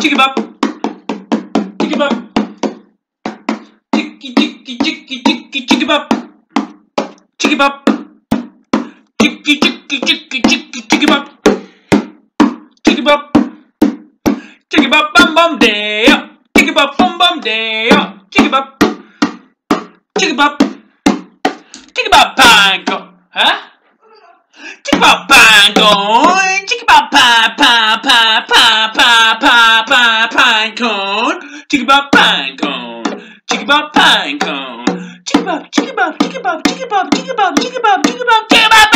chicky bop, chicky bop, chicky chicky chicky chicky chicky bop, chicky bop, chicky chicky chicky chicky chicky bop, chicky bop, chicky bop bum bum day up, chicky bop bum bum day up, chicky bop, chicky bop, chicky bop panko, huh? Chicky bop panko, chicky bop pa pa pa pa pa pa pine cone, chicky bop pine cone, chicky bop pine cone, chicky bop, chicky bop, chicky bop, chicky bop, chicky bop, chicky bop, chicky bop.